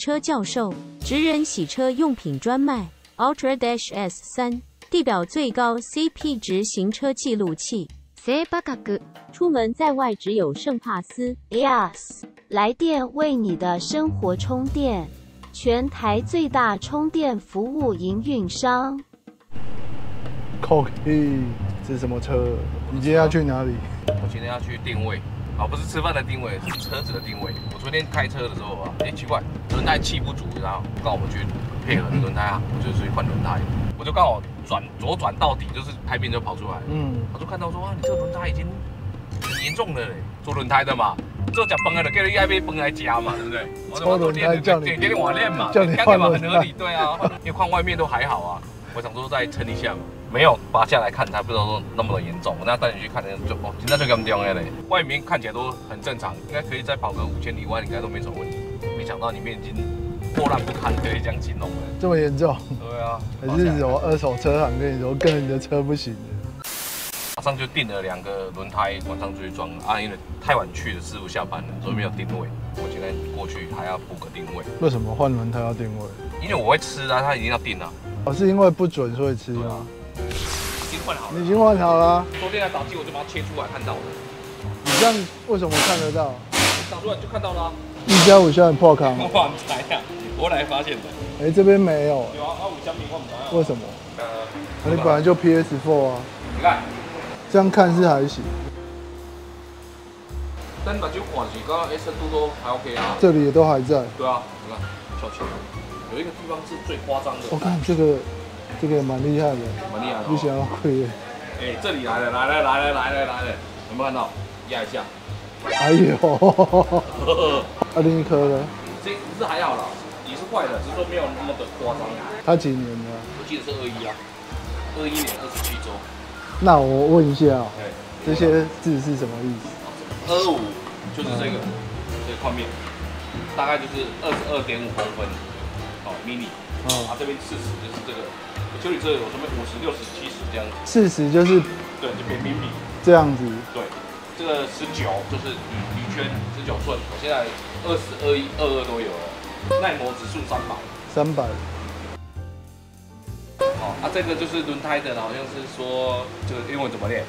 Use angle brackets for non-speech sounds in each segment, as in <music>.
车教授，职人洗车用品专卖，Ultra Dash S 三，地表最高 CP 值行车记录器。低価格出门在外只有圣帕斯。，Yes，来电为你的生活充电，全台最大充电服务营运商。Cocky，这是什么车？你今天要去哪里？我今天要去定位，啊，不是吃饭的定位，是车子的定位。我昨天开车的时候啊，哎，奇怪，轮胎气不足，然后刚好我去配合轮胎啊，我就去换轮胎，我就刚好转左转到底，就是拍面就跑出来，嗯，他就看到说啊，你这个轮胎已经很严重了嘞，做轮胎的嘛。做假崩了的，给人一杯崩来加嘛，对不对？抽轮胎叫你给给你瓦练嘛，叫你换轮胎很合理，对啊，因为换外面都还好啊。我想说再撑一下嘛，没有拔下来看，它不知道说那么的严重。我那带你去看，就哦，现在就咁重嘞。外面看起来都很正常，应该可以再跑个五千里外，应该都没什么问题。没想到里面已经破烂不堪，可以这样形容了。这么严重？对啊，还是有二手车行跟你说，跟你的车不行的？马上就订了两个轮胎，晚上就去装了啊。因为太晚去了，师傅下班了，所以没有定位。我今天过去还要补个定位，为什么换轮胎要定位？因为我会吃啊，他一定要定啊。哦，是因为不准所以吃啊吗？已经换好了你已。经换好了，昨天来导机，我就把它切出来看到的，你这样为什么看得到？打出来就看到了、啊。一加五现在破康，我忘猜呀，我来发现的。哎，这边没有，有啊，啊五香米我唔知啊。为什么？呃，你本来就 PS4 啊，你看，这样看是还行，但把酒看是刚刚 S 度都还 OK 啊。这里也都还在。对啊，你看，翘起来。有一个地方是最夸张的，我看这个，这个也蛮厉害的，蛮厉害的、不想哦。要亏耶。哎，这里来了，来了，来了，来了，来了，有没有看到？压一下。哎呦，<laughs> 啊，另一颗呢？这不是还好啦，也是坏的，只是说没有那么的夸张。它几年了？我记得是二一啊，二一年二十七周。那我问一下这些字是什么意思？二五就是这个，这个宽面，大概就是二十二点五公分，哦，mini，哦啊这边四十就是这个，修理车有什么五十、六十、七十这样，四十就是对，就变 mini，这样子。对，这个十九就是铝铝圈十九寸，我现在二十二一、二二都有了，耐磨指数三百，三百，哦，啊这个就是轮胎的，好像是说这个英文怎么念？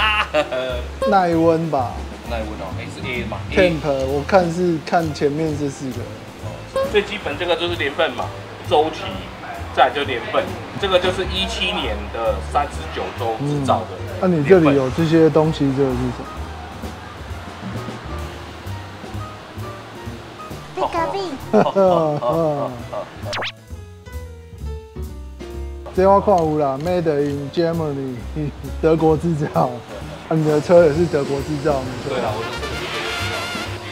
<laughs> 耐温吧。耐温哦，哎是 A 嘛，temp，我看是看前面这四个，最基本这个就是年份嘛，周期，再来就年份，这个就是一七年的三十九周制造的。那、你这里有这些东西，这个是什么？ピカピ这我看有啦，Made in Germany，德国制造。啊，你的车也是德国制造，没错对。啦，我的这个是德国制造。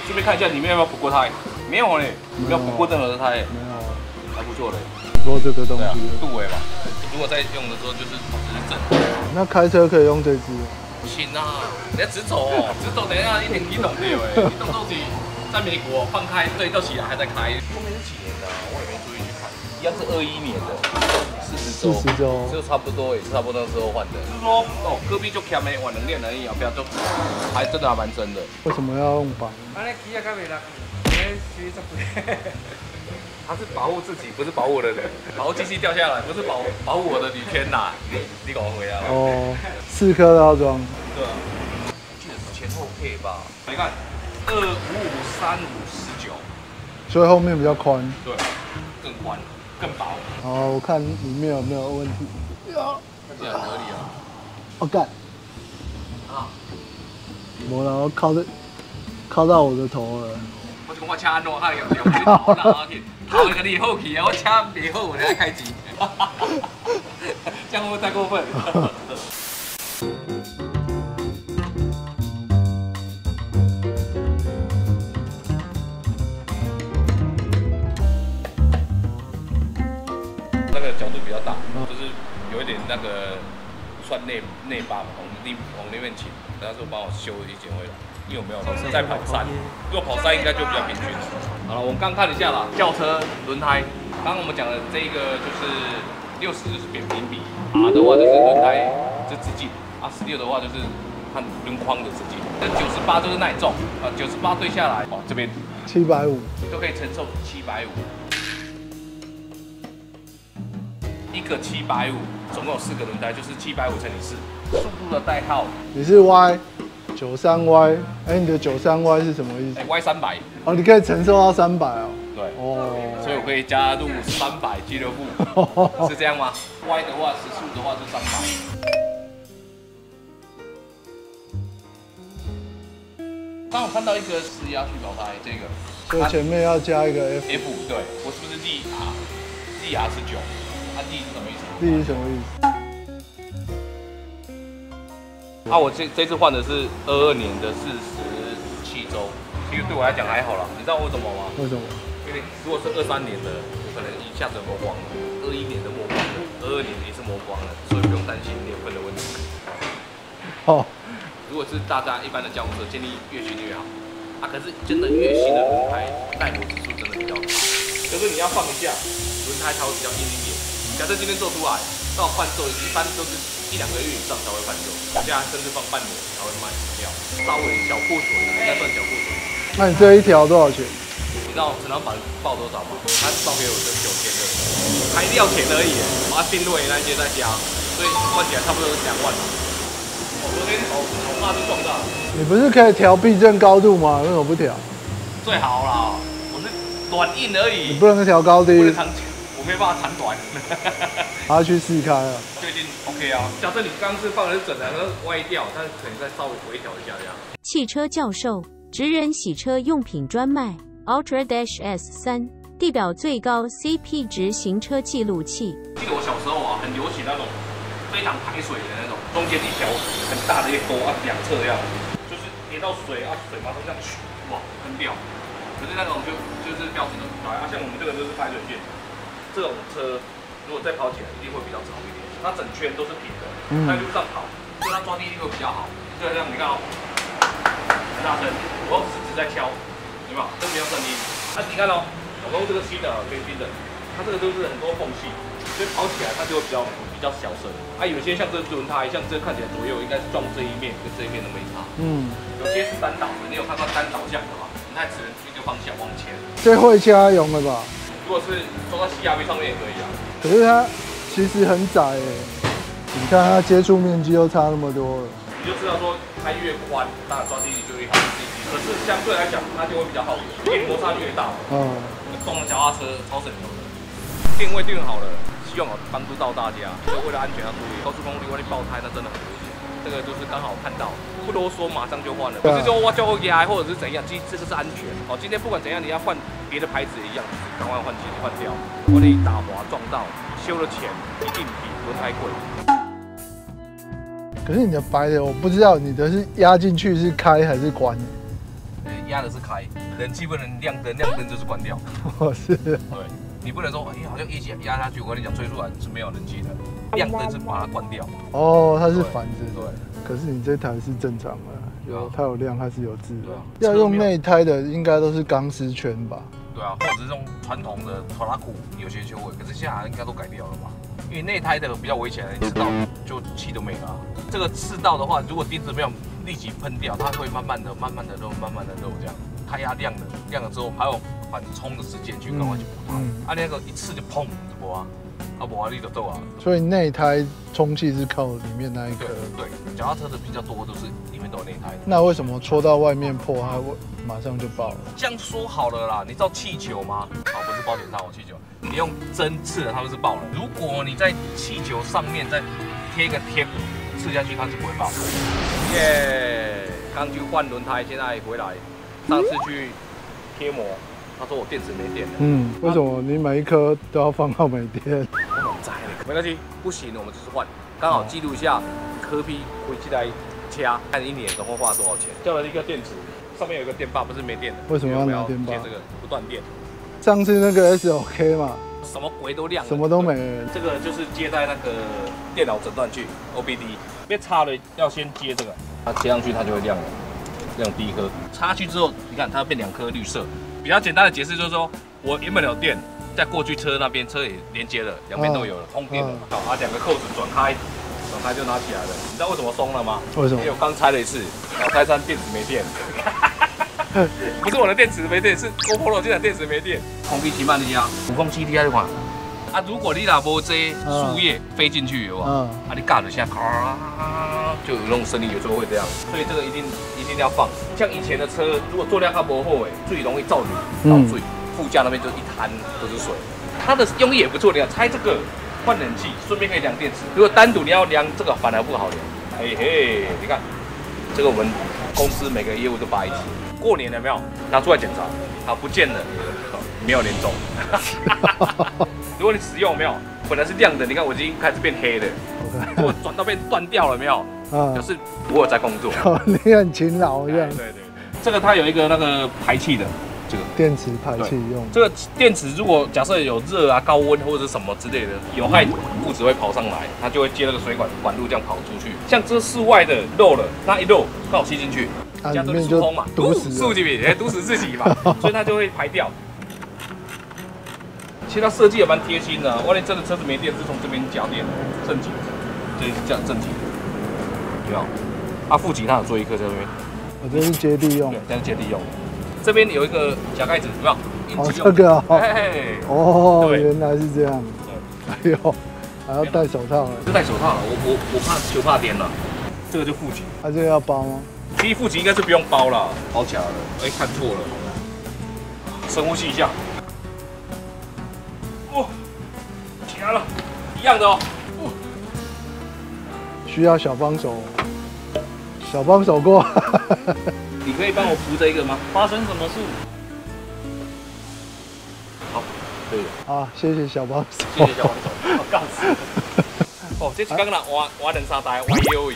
顺便看一下里面有没有补过胎，没有嘞，没有补过任何的胎，没有， 还不错嘞。说这个东西。，杜伟吧，如果在用的时候就是只是正。那开车可以用这支，不行啊，人家直走哦，直走等一下一点一懂没有？哎，<laughs> 你懂到底在美国放开对到起来还在开，后面是几年的啊？我也没注意去看，一样是二一年的，四十周，40周就差不多也是差不多那时候换的。就是说哦，隔壁就强没我能练而已啊，不要就还真的还蛮真的。为什么要用绑？安尼起啊，较袂落，诶，水十几。他是保护自己，不是保护我的人，保护机器掉下来，不是保保护我的女圈呐。你你搞回来了？哦，四颗都要装。对啊，记得是前后配吧？你看，二五五三五十九，所以后面比较宽。对，更宽更薄，哦，我看里面有没有问题。看起来很合理啊。我、干，啊，没了，我靠着靠到我的头了。我就讲我车安怎哈，有有去头啦，去头个你好去啊，我车袂好，我来开钱，<laughs> 这样会不会太过分？那个角度比较大，就是有一点那个算内内八嘛，往里往那边倾，然后说帮我修一剪回来，因为我没有在跑山，如果跑山应该就比较平均了。好了，我们刚看了一下啦，轿车轮胎，刚刚我们讲的这一个就是六十就是扁平比，R 的话就是轮胎这直径，啊十六的话就是看轮框的直径，那九十八就是耐重啊，九十八对下来，哦这边七百五，都可以承受七百五，一个七百五，总共有四个轮胎，就是七百五乘以四。速度的代号，你是 Y 九三 Y，哎，你的九三 Y 是什么意思哎？，Y 三百，哦，你可以承受到三百哦。对，哦，所以我可以加入三百俱乐部，<laughs> 是这样吗？Y 的话，时速的话是三百。当我看到一个是压去保胎，这个所以前面要加一个 F，F 对，我是不是 D R D R 是九，啊 D 是什么意思？D 是什么意思？啊，我这这次换的是二二年的四十七周，其实对我来讲还好啦。你知道为什么吗？为什么？因为如果是二三年的，我可能一下子磨光了；二一年的磨光了，二二年也是磨光了，所以不用担心年份的问题。哦，如果是大家一般的交通车，建议越新越好啊。可是真的越新的轮胎，耐磨指数真的比较高，可是你要放一下，轮胎才会比较硬一点。假设今天做出来到换售，一般都是一两个月以上才会换售，有些甚至放半年才会卖掉，稍微小破损的，应该算小破损。那你这一条多少钱？你知道陈老板报多少吗？他报给我是九千的，材料钱而已，把它定位那些再加，所以换起来差不多是两万。我昨天头头发都撞到了。你不是可以调避震高度吗？为什么不调？最好啦，我是短硬而已，你不能调高低不能，长，我没办法长短。<laughs> 还要去试开啊。最近 OK 啊，假设你刚是放的是整的，然后歪掉，但是可能再稍微微调一下这样。汽车教授，职人洗车用品专卖，Ultra Dash S 三，地表最高 CP 值行车记录器。记得我小时候啊，很流行那种非常排水的那种，中间一条很大的一个沟啊，两侧这样，就是连到水啊，水马上这样咻，哇，喷掉。可是那种就就是标准的啊，像我们这个就是排水线，这种车如果再跑起来，一定会比较潮一点。它整圈都是平的，嗯在路上跑，所以它抓地力会比较好。就像你看哦，很大声，我用食指在敲，有没有？都没有声音。那、你看哦，我用这个新的全新的，它这个都是很多缝隙，所以跑起来它就会比较比较小声。啊，有些像这轮胎，像这看起来左右应该是撞这一面跟这一面都没差。嗯，有些是单导的，你有看到单导向的吗？你看只能一个方向往前。这会加油了吧？如果是装在 CRV 上面也可以啊。可是它其实很窄诶，你看它接触面积又差那么多了。你就知道说它越宽，它的抓地力就越好。可是相对来讲，它就会比较耗油，因为摩擦力越大。嗯，动了脚踏车超省油的。定位定好了，希望我帮助到大家。就为了安全要注意，高速公路万一爆胎，那真的很危险。这个就是刚好看到，不啰嗦，马上就换了。不是说我叫我压或者是怎样，其实这个是安全。哦，今天不管怎样，你要换别的牌子也一样，就是赶快换机换掉。万一打滑撞到，修了钱一定比轮胎贵。可是你的白的我不知道，你的是压进去是开还是关？呃，压的是开，冷气不能亮灯，亮灯就是关掉。<laughs> 哦，是，对，你不能说，哎，好像一起压下去，我跟你讲，吹出来是没有冷气的，亮灯是把它关掉。哦，它是反着对。，可是你这台是正常的，有它有亮，它是有字的。要用内胎的，应该都是钢丝圈吧？对啊，或者是这种传统的拖拉库有些就会，可是现在应该都改掉了吧？因为内胎的比较危险，你刺到就气都没了啊、这个刺到的话，如果钉子没有立即喷掉，它会慢慢的、慢慢的漏、慢慢的漏这样。胎压亮了，亮了之后还有缓冲的时间去赶快去补它。嗯啊，那个一次就砰就没啊，啊没啊你就走啊。所以内胎充气是靠里面那一颗对。对，脚踏车的比较多都是里面都有内胎。那为什么戳到外面破，它会马上就爆了？这样说好了啦，你知道气球吗？好，不是包点套气球，你用针刺了它就是爆了。如果你在气球上面再贴一个贴布，刺下去它是不会爆。耶，刚去换轮胎，现在回来，上次去贴膜，他说我电池没电了，嗯，为什么你每一颗都要放到每天？没关系，不行我们就是换，刚好记录一下科批回去来掐，看一年总共花多少钱。掉了一个电池，上面有一个电霸，不是没电的。为什么要拿电霸接这个不断电。上次那个 SOK 嘛，什么鬼都亮了，什么都没。了。这个就是接在那个电脑诊断器 OBD，别插了要先接这个，它接上去它就会亮了，这种第一颗插去之后，你看它变两颗绿色。比较简单的解释就是说，我原本有电，在过去车那边车也连接了，两边都有了，通电了嗯。好，把两个扣子转开，转开就拿起来了。你知道为什么松了吗？为什么因为？我刚拆了一次，小泰山电池没电。<laughs> 不是我的电池没电，是 GoPro 这台电池没电。空气奇慢的呀，五公七 T 还是款。啊，如果你拿无这树叶飞进去有啊，啊你嘎的下咔，就有那种声音，有时候会这样。所以这个一定一定要放。像以前的车，如果坐量它不厚诶，最容易造雨造水，副驾那边就一滩都是水。它的用意也不错，你要拆这个换冷气，顺便可以量电池。如果单独你要量这个，反而不好量。嘿嘿，你看这个我们公司每个业务都发一次。过年了没有？拿出来检查，好不见了，没有连中。如果你使用没有，本来是亮的，你看我已经开始变黑的，我转到变断掉了没有？啊，表示我有在工作。<laughs> 你很勤劳一样。对对，这个它有一个那个排气的，这个电池排气用。这个电池如果假设有热啊、高温或者什么之类的有害物质会跑上来，它就会接那个水管管路这样跑出去。像这室外的漏了，它一漏刚好吸进去，家都是疏通嘛，堵死，数几米，哎，堵死自己嘛，<laughs> 所以它就会排掉。其实它设计也蛮贴心的，万一真的车子没电，是从这边加电，正极，这是这样正极，对啊？啊，负极它有做一颗在这边，我这是接地用，对，这是接地用。这边有一个小盖子，有没有？哦，这个哦，哦，原来是这样。对，哎呦，还要戴手套了。就戴手套，我我我怕球怕颠了。这个就负极，它这个要包吗？其实负极应该是不用包了，包起来了。哎，看错了，深呼吸一下。哦，起来了，一样的哦。需要小帮手，小帮手过。<laughs> 你可以帮我扶这一个吗？发生什么事？好，可以。啊，谢谢小帮手。谢谢小帮手。我告诉 <laughs> 哦，这是刚刚挖挖两沙袋，挖油。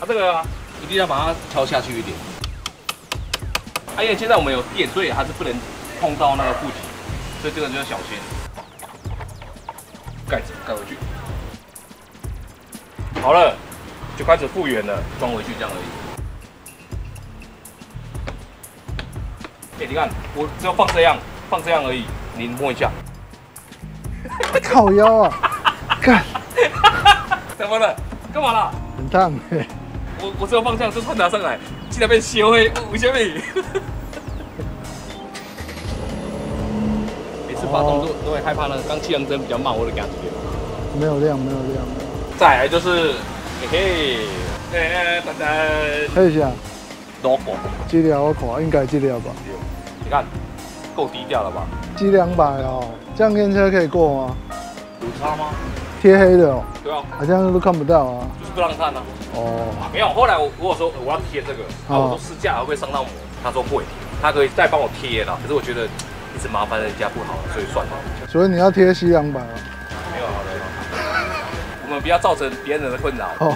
啊，这个一定要把它敲下去一点。啊，因为现在我们有电，所以还是不能碰到那个负极，所以这个就要小心。盖子盖回去，好了，就开始复原了，装回去这样而已。哎，你看，我只要放这样，放这样而已，你摸一下。靠腰啊！<laughs> 干！怎么了？干嘛啦？很烫我我只要放这样，就穿拿上来，竟然被烧黑，为什么？<laughs> 发动都都会害怕那个刚气量针比较慢，我的感觉。没有亮，没有亮。再来就是，嘿嘿，哎，等等，看一下，logo，这条我看应该这条吧。够低调了吧？G 两百哦，这样验车可以过吗？有差吗？贴黑的哦。对啊。好像都看不到啊。就是不让看啊。哦。没有，后来我如果说我要贴这个，啊，我说试驾会不会伤到膜？他说会，他可以再帮我贴的。可是我觉得。一直麻烦人家不好，所以算了。所以你要贴西两百啊？没有好的，<laughs> 我们不要造成别人的困扰。好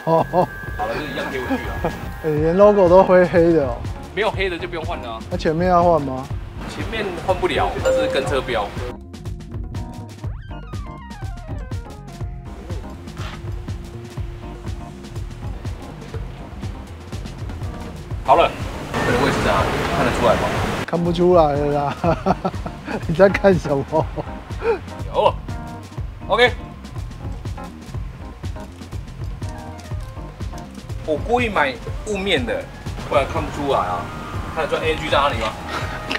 了，就一样贴回去啊。<laughs> 连 logo 都灰黑的哦。没有黑的就不用换了。那前面要换吗？前面换不了，它是跟车标。好了，这个位置在哪里？看得出来吗？看不出来了啦，<laughs> 你在看什么？有，OK。我故意买雾面的，不然看不出来啊。看得出 A G 在哪里吗？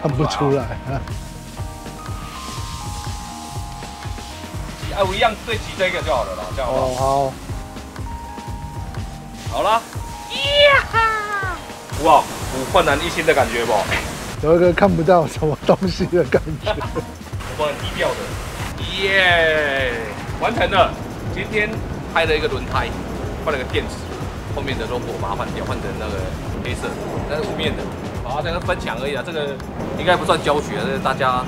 看不出来。<laughs> 哎，我一样对齐这个就好了啦，这样哦，好。好了。呀哈！哇，我焕然一新的感觉不？有一个看不到什么东西的感觉，我很低调的，耶，完成了。今天拍了一个轮胎，换了个电池，后面的 logo 把它换掉，换成那个黑色，但是雾面的。好，这个分享而已啊，这个应该不算教学，这是大家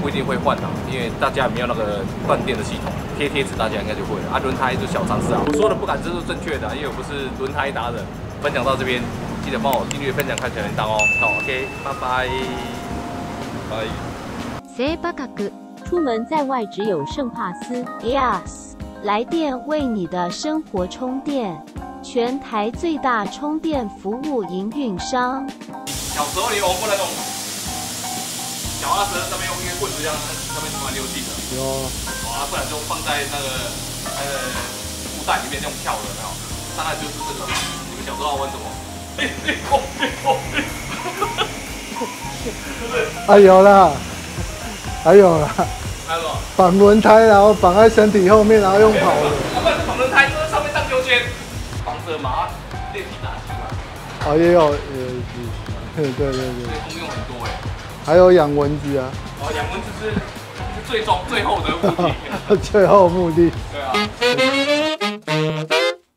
不一定会换啊，因为大家没有那个断电的系统，贴贴纸大家应该就会了。啊，轮胎就小常识啊，我说的不敢这是正确的，因为我不是轮胎达人。分享到这边。记得帮我订阅、分享、开小铃铛哦。好，OK，拜拜，拜。塞巴卡哥，出门在外只有圣帕斯。Yes，来电为你的生活充电，全台最大充电服务营运商。小时候你玩过那种小阿车上面用一根棍子一样，上面充满溜气的？有。啊，不然就放在那个那个布袋里面那种跳的，没有？大概就是这个。你们小时候玩什么？<laughs> 哎哎哦哎哦！啊有啦，还有啦，还有？绑轮胎，然后绑在身体后面，然后用跑的。绑轮胎，就是上面荡秋千，绑着马练习打击嘛，哦，也有，呃，对对对对，功用很多哎。还有养蚊子啊，哦，养蚊子是是最终最后的目的。<laughs> 最后目的。对啊。